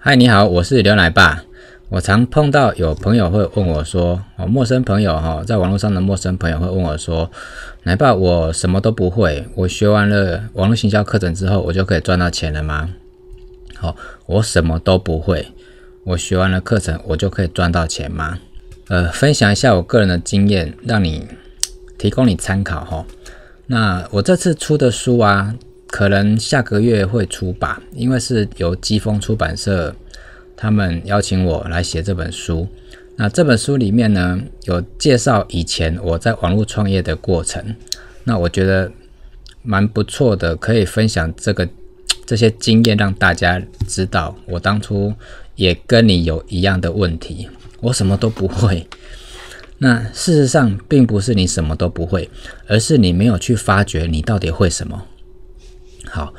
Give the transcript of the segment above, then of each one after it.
嗨，你好，我是刘奶爸。我常碰到有朋友会问我说，哦，陌生朋友哈，在网络上的陌生朋友会问我说，奶爸，我什么都不会，我学完了网络行销课程之后，我就可以赚到钱了吗？好，我什么都不会，我学完了课程，我就可以赚到钱吗？呃，分享一下我个人的经验，让你提供你参考哈。那我这次出的书啊。可能下个月会出吧，因为是由疾风出版社他们邀请我来写这本书。那这本书里面呢，有介绍以前我在网络创业的过程。那我觉得蛮不错的，可以分享这个 这些经验，让大家知道我当初也跟你有一样的问题，我什么都不会。那事实上并不是你什么都不会，而是你没有去发掘你到底会什么。好，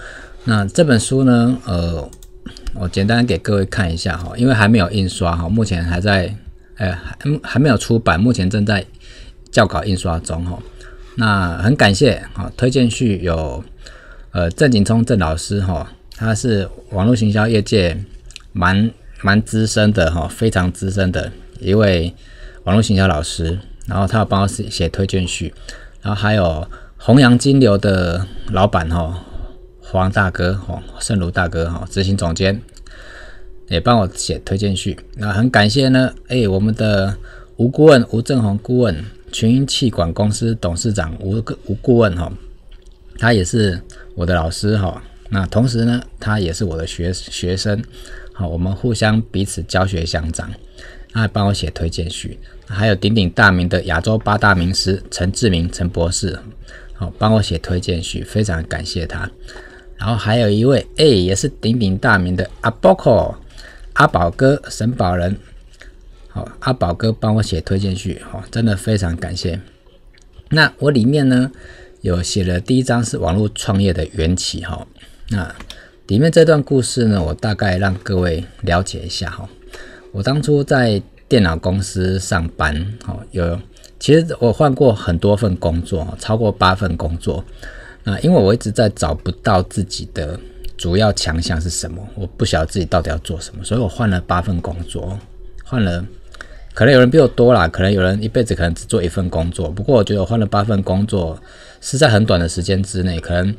那这本书呢？呃，我简单给各位看一下哈，因为还没有印刷哈，目前还在，呃，还还没有出版，目前正在校稿印刷中哈。那很感谢哈，推荐序有呃郑景聪郑老师哈，他是网络行销业界蛮蛮资深的哈，非常资深的一位网络行销老师，然后他有帮我写写推荐序，然后还有弘扬金流的老板哈。黄大哥，哈，盛如大哥，哈，执行总监也帮我写推荐序。那很感谢呢，哎，我们的吴顾问吴正宏顾问，群英气管公司董事长吴吴顾问，哈，他也是我的老师，哈。那同时呢，他也是我的学学生，好，我们互相彼此教学相长。他还帮我写推荐序。还有鼎鼎大名的亚洲八大名师陈志明陈博士，好，帮我写推荐序，非常感谢他。然后还有一位，哎，也是鼎鼎大名的阿宝哥，阿宝哥，沈宝仁，好，阿宝哥帮我写推荐序，哈，真的非常感谢。那我里面呢有写了第一章是网络创业的缘起，哈，那里面这段故事呢，我大概让各位了解一下，哈，我当初在电脑公司上班，哈，有，其实我换过很多份工作，超过八份工作。啊因为我一直在找不到自己的主要强项是什么，我不晓得自己到底要做什么，所以我换了八份工作，换了，可能有人比我多啦，可能有人一辈子可能只做一份工作，不过我觉得我换了八份工作是在很短的时间之内，可能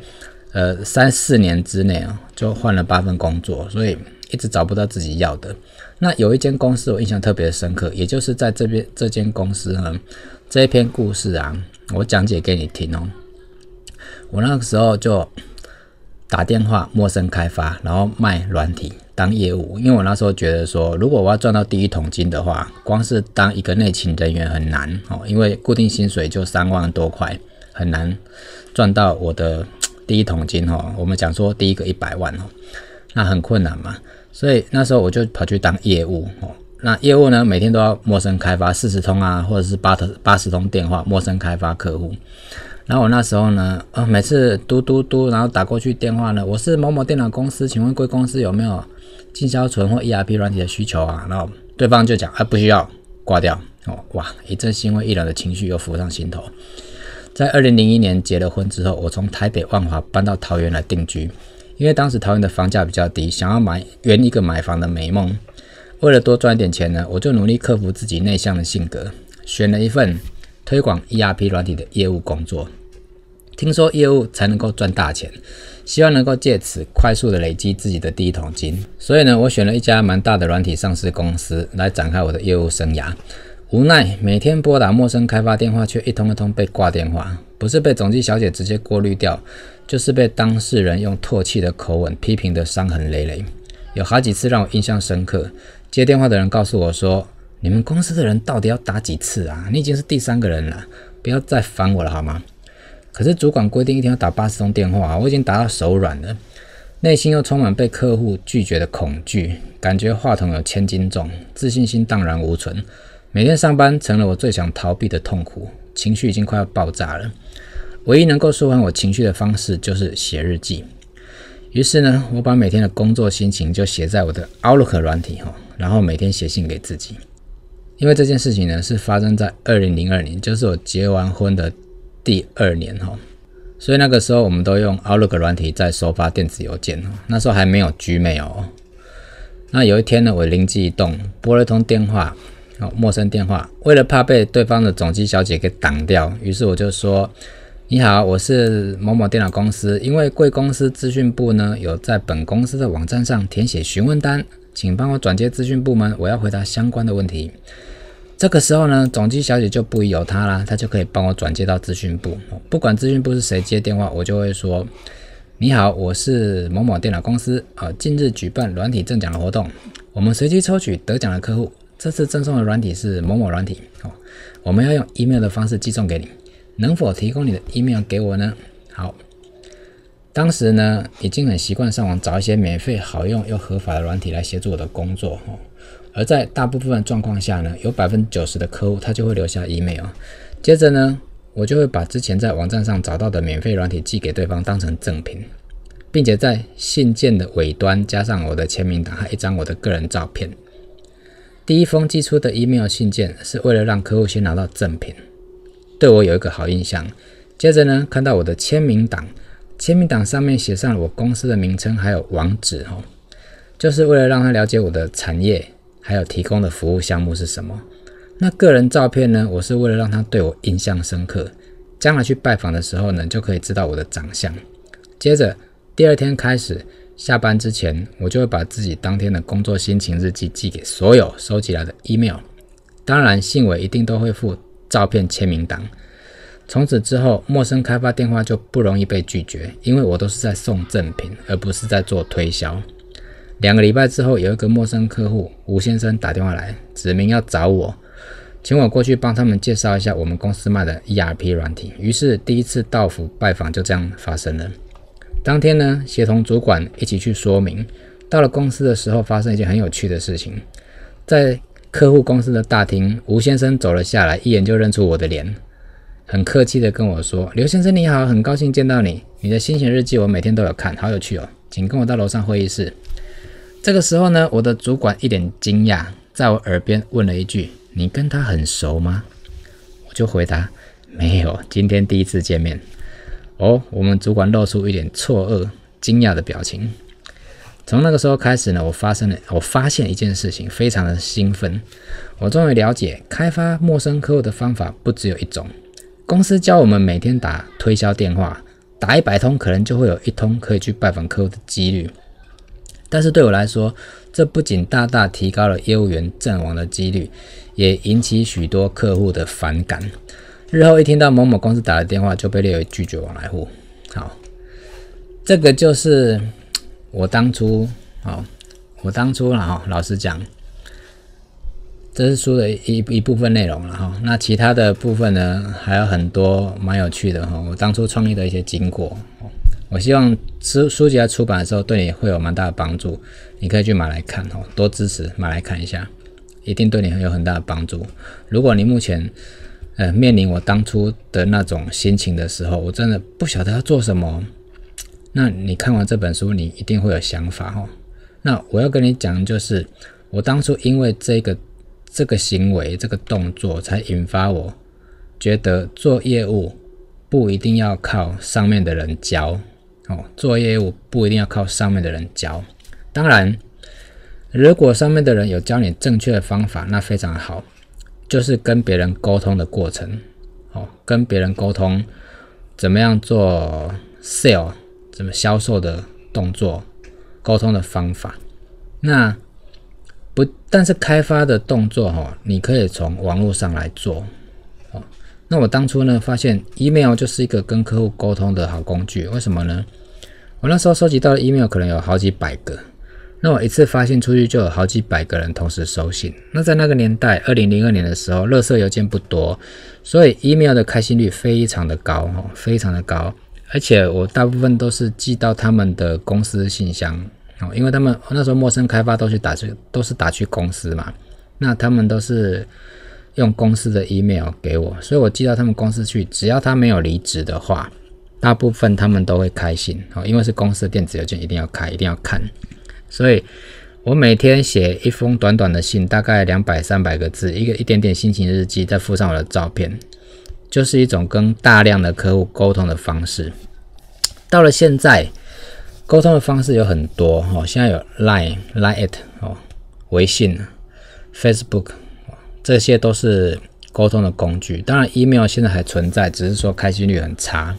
呃三四年之内啊就换了八份工作，所以一直找不到自己要的。那有一间公司我印象特别深刻，也就是在这边这间公司呢，这一篇故事啊，我讲解给你听哦。我那个时候就打电话陌生开发，然后卖软体当业务，因为我那时候觉得说，如果我要赚到第一桶金的话，光是当一个内勤人员很难哦，因为固定薪水就三万多块，很难赚到我的第一桶金哦。我们讲说第一个一百万哦，那很困难嘛，所以那时候我就跑去当业务哦。那业务呢，每天都要陌生开发四十通啊，或者是八头八十通电话陌生开发客户。然后我那时候呢，呃，每次嘟嘟嘟，然后打过去电话呢，我是某某电脑公司，请问贵公司有没有进销存或 ERP 软体的需求啊？然后对方就讲，啊，不需要，挂掉。哦，哇，一阵心灰意冷的情绪又浮上心头。在二零零一年结了婚之后，我从台北万华搬到桃园来定居，因为当时桃园的房价比较低，想要买圆一个买房的美梦。为了多赚点钱呢，我就努力克服自己内向的性格，选了一份推广 ERP 软体的业务工作。听说业务才能够赚大钱，希望能够借此快速的累积自己的第一桶金，所以呢，我选了一家蛮大的软体上市公司来展开我的业务生涯。无奈每天拨打陌生开发电话，却一通一通被挂电话，不是被总机小姐直接过滤掉，就是被当事人用唾弃的口吻批评的伤痕累累。有好几次让我印象深刻，接电话的人告诉我说：“你们公司的人到底要打几次啊？你已经是第三个人了，不要再烦我了好吗？”可是主管规定一天要打八十通电话，我已经打到手软了，内心又充满被客户拒绝的恐惧，感觉话筒有千斤重，自信心荡然无存。每天上班成了我最想逃避的痛苦，情绪已经快要爆炸了。唯一能够舒缓我情绪的方式就是写日记。于是呢，我把每天的工作心情就写在我的 Outlook 软体哈，然后每天写信给自己。因为这件事情呢，是发生在二零零二年，就是我结完婚的。第二年哈，所以那个时候我们都用 Outlook 软体在收发电子邮件那时候还没有 Gmail。那有一天呢，我灵机一动，拨了一通电话，哦，陌生电话。为了怕被对方的总机小姐给挡掉，于是我就说：“你好，我是某某电脑公司，因为贵公司资讯部呢有在本公司的网站上填写询问单，请帮我转接资讯部门，我要回答相关的问题。”这个时候呢，总机小姐就不由他啦，她就可以帮我转接到资讯部。不管资讯部是谁接电话，我就会说。你好，我是某某电脑公司啊。近日举办软体赠奖的活动，我们随机抽取得奖的客户。这次赠送的软体是某某软体哦。我们要用 email 的方式寄送给你，能否提供你的 email 给我呢？好，当时呢已经很习惯上网找一些免费、好用又合法的软体来协助我的工作哦。而在大部分状况下呢，有百分之九十的客户他就会留下 email。接着呢。我就会把之前在网站上找到的免费软体寄给对方当成赠品，并且在信件的尾端加上我的签名档和一张我的个人照片。第一封寄出的 email 信件是为了让客户先拿到赠品，对我有一个好印象。接着呢，看到我的签名档，签名档上面写上了我公司的名称还有网址哦，就是为了让他了解我的产业还有提供的服务项目是什么。那个人照片呢？我是为了让他对我印象深刻，将来去拜访的时候呢，就可以知道我的长相。接着第二天开始，下班之前，我就会把自己当天的工作心情日记寄给所有收集来的 email。当然，信尾一定都会附照片签名档。从此之后，陌生开发电话就不容易被拒绝，因为我都是在送赠品，而不是在做推销。两个礼拜之后，有一个陌生客户吴先生打电话来，指明要找我。请我过去帮他们介绍一下我们公司卖的 ERP 软体。于是第一次到府拜访就这样发生了。当天呢，协同主管一起去说明。到了公司的时候，发生一件很有趣的事情。在客户公司的大厅，吴先生走了下来，一眼就认出我的脸，很客气的跟我说：“刘先生你好，很高兴见到你。你的心情日记我每天都有看，好有趣哦，请跟我到楼上会议室。”这个时候呢，我的主管一脸惊讶，在我耳边问了一句。你跟他很熟吗？我就回答没有，今天第一次见面。哦，我们主管露出一点错愕、惊讶的表情。从那个时候开始呢，我发生了，我发现一件事情，非常的兴奋。我终于了解，开发陌生客户的方法不只有一种。公司教我们每天打推销电话，打一百通，可能就会有一通可以去拜访客户的几率。但是对我来说，这不仅大大提高了业务员阵亡的几率，也引起许多客户的反感。日后一听到某某公司打的电话，就被列为拒绝往来户。好，这个就是我当初，好，我当初了哈。老实讲，这是书的一一部分内容了哈。那其他的部分呢，还有很多蛮有趣的哈。我当初创业的一些经过。我希望书书籍在出版的时候对你会有蛮大的帮助，你可以去买来看哦，多支持买来看一下，一定对你很有很大的帮助。如果你目前呃面临我当初的那种心情的时候，我真的不晓得要做什么，那你看完这本书，你一定会有想法哦。那我要跟你讲，就是我当初因为这个这个行为这个动作，才引发我觉得做业务不一定要靠上面的人教。哦，做业务不一定要靠上面的人教，当然，如果上面的人有教你正确的方法，那非常好，就是跟别人沟通的过程，哦，跟别人沟通怎么样做 sale，怎么销售的动作，沟通的方法，那不，但是开发的动作哈，你可以从网络上来做，哦，那我当初呢发现 email 就是一个跟客户沟通的好工具，为什么呢？我那时候收集到的 email 可能有好几百个，那我一次发信出去就有好几百个人同时收信。那在那个年代，二零零二年的时候，垃圾邮件不多，所以 email 的开信率非常的高，哈，非常的高。而且我大部分都是寄到他们的公司信箱，哦，因为他们那时候陌生开发都去打去，都是打去公司嘛，那他们都是用公司的 email 给我，所以我寄到他们公司去，只要他没有离职的话。大部分他们都会开信，哦，因为是公司的电子邮件，一定要开，一定要看。所以我每天写一封短短的信，大概两百三百个字，一个一点点心情日记，再附上我的照片，就是一种跟大量的客户沟通的方式。到了现在，沟通的方式有很多哦，现在有 Line、Line it 哦，微信、Facebook，这些都是沟通的工具。当然，email 现在还存在，只是说开心率很差。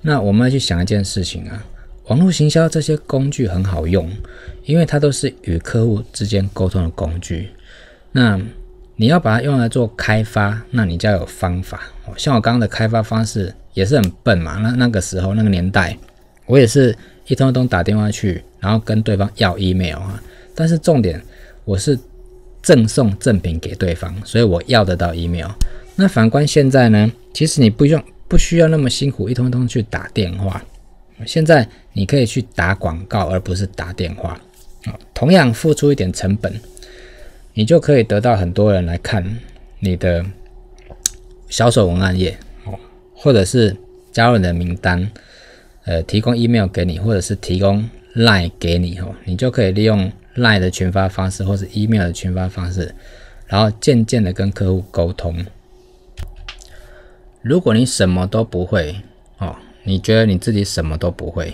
那我们要去想一件事情啊，网络行销这些工具很好用，因为它都是与客户之间沟通的工具。那你要把它用来做开发，那你就要有方法。像我刚刚的开发方式也是很笨嘛。那那个时候那个年代，我也是一通一通打电话去，然后跟对方要 email 啊。但是重点，我是赠送赠品给对方，所以我要得到 email。那反观现在呢，其实你不用不需要那么辛苦，一通通去打电话。现在你可以去打广告，而不是打电话。啊，同样付出一点成本。你就可以得到很多人来看你的销售文案页哦，或者是加入你的名单，呃，提供 email 给你，或者是提供 line 给你哦，你就可以利用 line 的群发方式，或是 email 的群发方式，然后渐渐的跟客户沟通。如果你什么都不会哦，你觉得你自己什么都不会，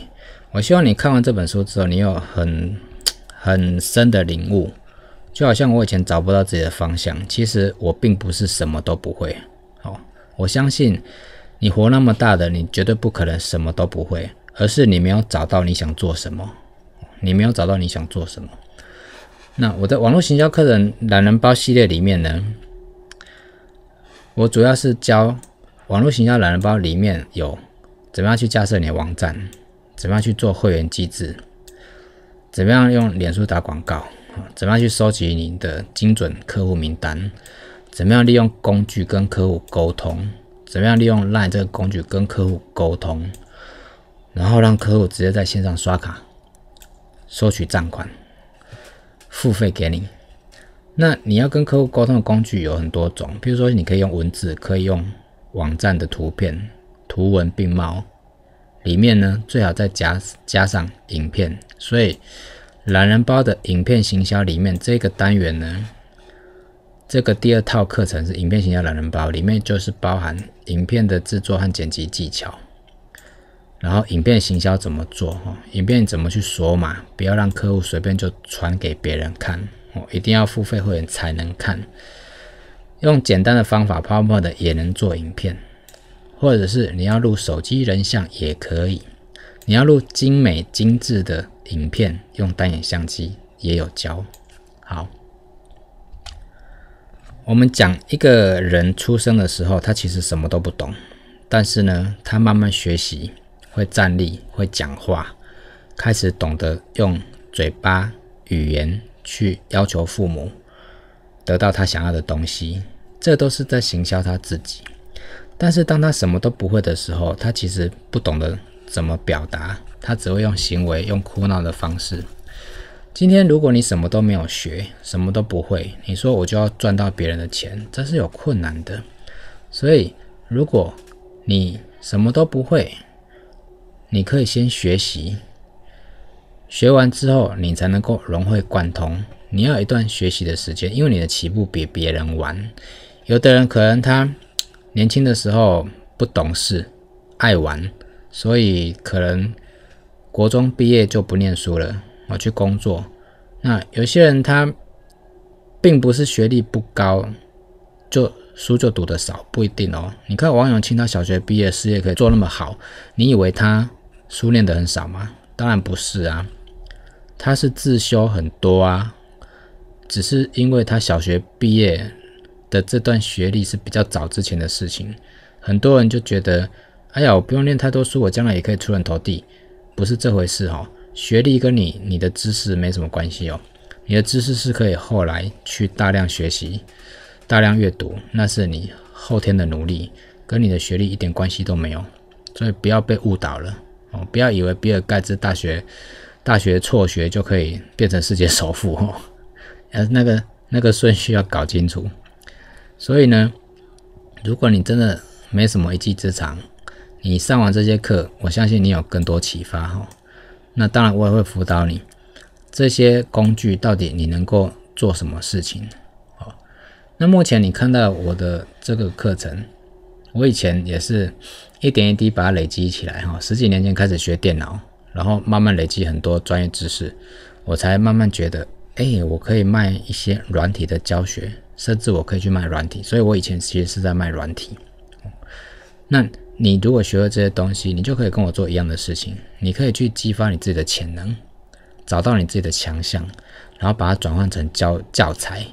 我希望你看完这本书之后，你有很很深的领悟。就好像我以前找不到自己的方向，其实我并不是什么都不会。哦，我相信你活那么大的，你绝对不可能什么都不会，而是你没有找到你想做什么，你没有找到你想做什么。那我在网络行销课程懒人包系列里面呢，我主要是教网络行销懒人包里面有怎么样去架设你的网站，怎么样去做会员机制，怎么样用脸书打广告。怎么样去收集你的精准客户名单？怎么样利用工具跟客户沟通？怎么样利用 LINE 这个工具跟客户沟通？然后让客户直接在线上刷卡收取账款，付费给你。那你要跟客户沟通的工具有很多种，比如说你可以用文字，可以用网站的图片，图文并茂。里面呢最好再加加上影片，所以。懒人包的影片行销里面这个单元呢，这个第二套课程是影片行销懒人包，里面就是包含影片的制作和剪辑技巧，然后影片行销怎么做哈，影片怎么去锁码，不要让客户随便就传给别人看哦，一定要付费会员才能看，用简单的方法 PowerPoint 也能做影片，或者是你要录手机人像也可以，你要录精美精致的。影片用单眼相机也有教。好，我们讲一个人出生的时候，他其实什么都不懂，但是呢，他慢慢学习，会站立，会讲话，开始懂得用嘴巴语言去要求父母得到他想要的东西，这都是在行销他自己。但是当他什么都不会的时候，他其实不懂得怎么表达。他只会用行为、用哭闹的方式。今天，如果你什么都没有学，什么都不会，你说我就要赚到别人的钱，这是有困难的。所以，如果你什么都不会，你可以先学习，学完之后，你才能够融会贯通。你要一段学习的时间，因为你的起步比别人晚。有的人可能他年轻的时候不懂事，爱玩，所以可能。国中毕业就不念书了，我去工作。那有些人他并不是学历不高，就书就读得少，不一定哦。你看王永庆，他小学毕业，事业可以做那么好，你以为他书念得很少吗？当然不是啊，他是自修很多啊，只是因为他小学毕业的这段学历是比较早之前的事情，很多人就觉得，哎呀，我不用念太多书，我将来也可以出人头地。不是这回事哈，学历跟你你的知识没什么关系哦。你的知识是可以后来去大量学习、大量阅读，那是你后天的努力，跟你的学历一点关系都没有。所以不要被误导了哦，不要以为比尔盖茨大学大学辍学就可以变成世界首富哦，呃，那个那个顺序要搞清楚。所以呢，如果你真的没什么一技之长，你上完这些课，我相信你有更多启发哈。那当然，我也会辅导你这些工具到底你能够做什么事情。好，那目前你看到我的这个课程，我以前也是一点一滴把它累积起来哈。十几年前开始学电脑，然后慢慢累积很多专业知识，我才慢慢觉得，哎，我可以卖一些软体的教学，甚至我可以去卖软体。所以我以前其实是在卖软体。那你如果学了这些东西，你就可以跟我做一样的事情，你可以去激发你自己的潜能，找到你自己的强项，然后把它转换成教教材。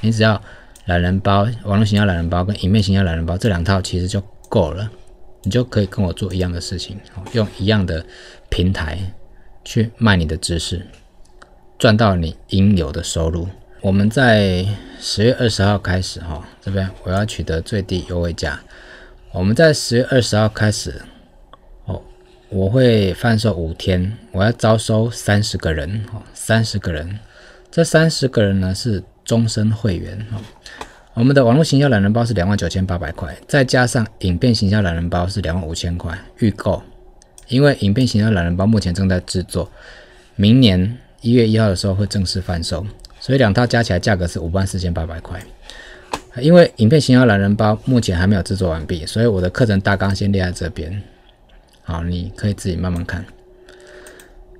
你只要懒人包、网络型要懒人包跟影片形象懒人包这两套其实就够了，你就可以跟我做一样的事情，用一样的平台去卖你的知识，赚到你应有的收入。我们在十月二十号开始，哈，这边我要取得最低优惠价。我们在十月二十号开始，哦，我会贩售五天，我要招收三十个人，哦，三十个人，这三十个人呢是。终身会员哦，我们的网络行销懒人包是两万九千八百块，再加上影片行销懒人包是两万五千块预购，因为影片行销懒人包目前正在制作，明年一月一号的时候会正式贩售，所以两套加起来价格是五万四千八百块。因为影片行销懒人包目前还没有制作完毕，所以我的课程大纲先列在这边，好，你可以自己慢慢看。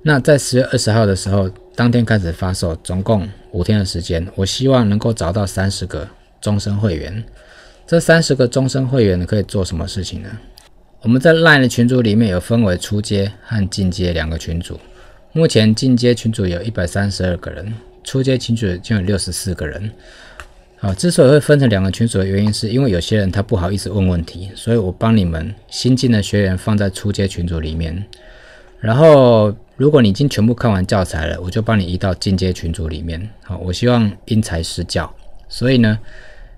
那在十月二十号的时候。当天开始发售，总共五天的时间。我希望能够找到三十个终身会员。这三十个终身会员可以做什么事情呢？我们在 LINE 的群组里面有分为初阶和进阶两个群组。目前进阶群组有一百三十二个人，初阶群组就有六十四个人。好，之所以会分成两个群组的原因，是因为有些人他不好意思问问题，所以我帮你们新进的学员放在初阶群组里面，然后。如果你已经全部看完教材了，我就帮你移到进阶群组里面。好，我希望因材施教，所以呢，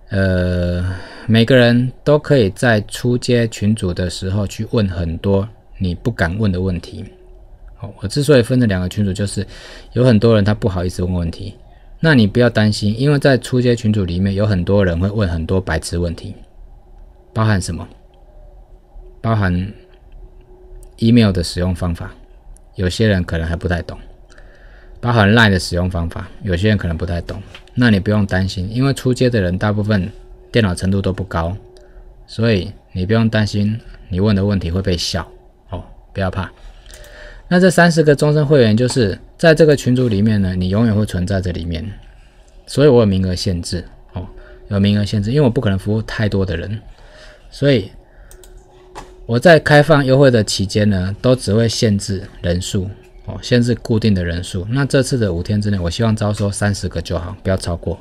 呃，每个人都可以在初阶群组的时候去问很多你不敢问的问题。好，我之所以分成两个群组，就是有很多人他不好意思问问题，那你不要担心，因为在初阶群组里面有很多人会问很多白痴问题，包含什么？包含 email 的使用方法。有些人可能还不太懂，包含 Line 的使用方法，有些人可能不太懂。那你不用担心，因为出街的人大部分电脑程度都不高，所以你不用担心你问的问题会被笑哦，不要怕。那这三十个终身会员就是在这个群组里面呢，你永远会存在这里面，所以我有名额限制哦，有名额限制，因为我不可能服务太多的人，所以。我在开放优惠的期间呢，都只会限制人数哦，限制固定的人数。那这次的五天之内，我希望招收三十个就好，不要超过。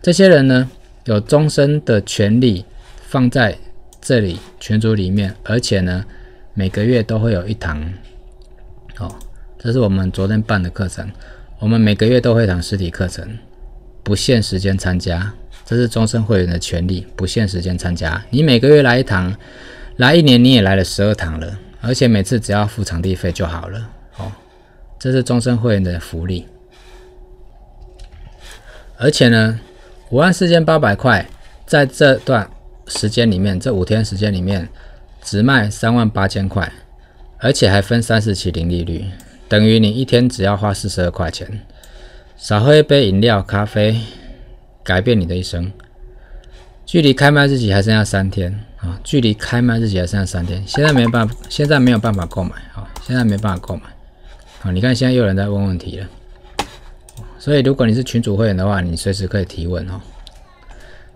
这些人呢，有终身的权利放在这里群组里面，而且呢，每个月都会有一堂，这是我们昨天办的课程，我们每个月都会一堂实体课程，不限时间参加，这是终身会员的权利，不限时间参加，你每个月来一堂。来一年你也来了十二堂了，而且每次只要付场地费就好了哦。这是终身会员的福利，而且呢，五万四千八百块，在这段时间里面，这五天时间里面只卖三万八千块，而且还分三十期零利率，等于你一天只要花四十二块钱，少喝一杯饮料、咖啡，改变你的一生。距离开卖日期还剩下三天啊！距离开卖日期还剩下三天，现在没办法，现在没有办法购买啊！现在没办法购买啊！你看，现在又有人在问问题了，所以如果你是群主会员的话，你随时可以提问哦。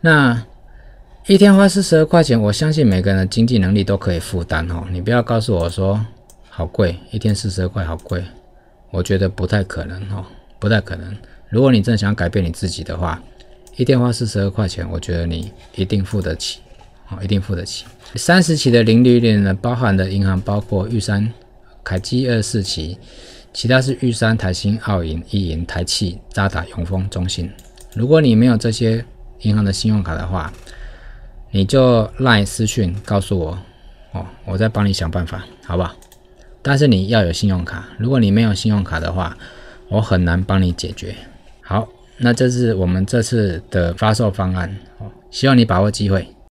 那一天花四十二块钱，我相信每个人的经济能力都可以负担哦。你不要告诉我说好贵，一天四十二块好贵，我觉得不太可能哦，不太可能。如果你真的想改变你自己的话，一天花四十二块钱，我觉得你一定付得起，哦，一定付得起。三十期的零利率呢，包含的银行包括玉山、凯基二四期，其他是玉山、台新、澳银、一银、台气、渣打、永丰、中信。如果你没有这些银行的信用卡的话，你就赖私讯告诉我，哦，我再帮你想办法，好不好？但是你要有信用卡，如果你没有信用卡的话，我很难帮你解决。好。那这是我们这次的发售方案，哦，希望你把握机会。